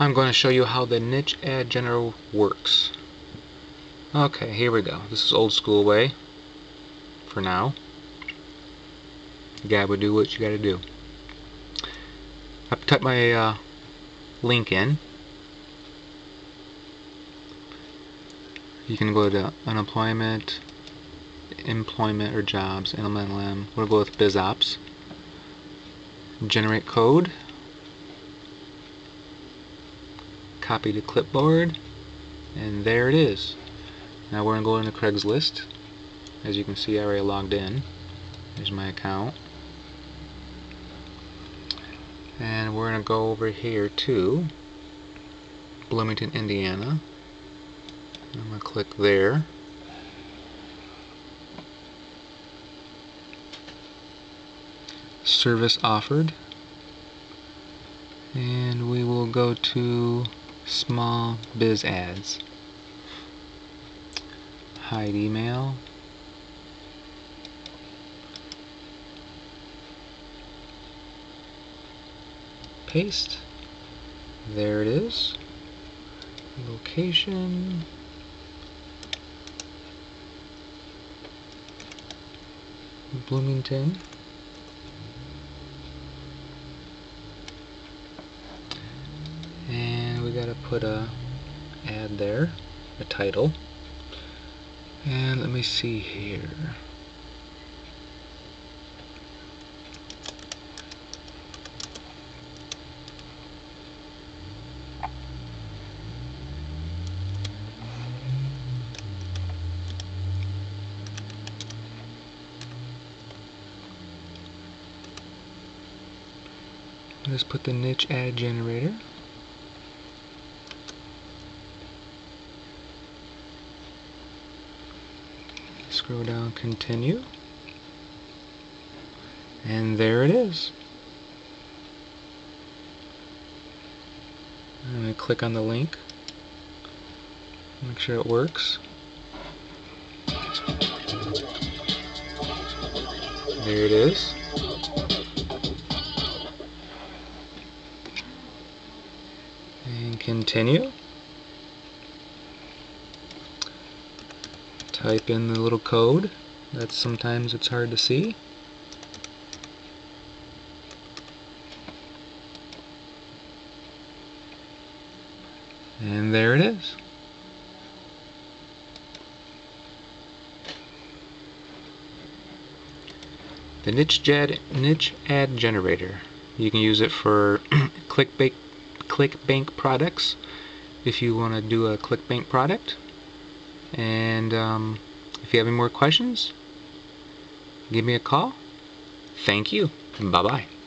I'm going to show you how the niche ad generator works. Okay, here we go. This is old school way for now. You do what you gotta do. I've typed my uh, link in. You can go to unemployment, employment or jobs, MLM. We'll go with BizOps. Generate code. Copy to clipboard and there it is. Now we're going to go into Craigslist. As you can see I already logged in. There's my account. And we're going to go over here to Bloomington Indiana. I'm going to click there. Service offered. And we will go to small biz ads. Hide email. Paste. There it is. Location. Bloomington. Gotta put a ad there, a title. And let me see here. Let's put the niche ad generator. Scroll down continue. And there it is. I'm going to click on the link. Make sure it works. There it is. And continue type in the little code that sometimes it's hard to see. And there it is. The niche niche ad generator. You can use it for clickbank products if you want to do a clickbank product and um, if you have any more questions, give me a call. Thank you. Bye bye.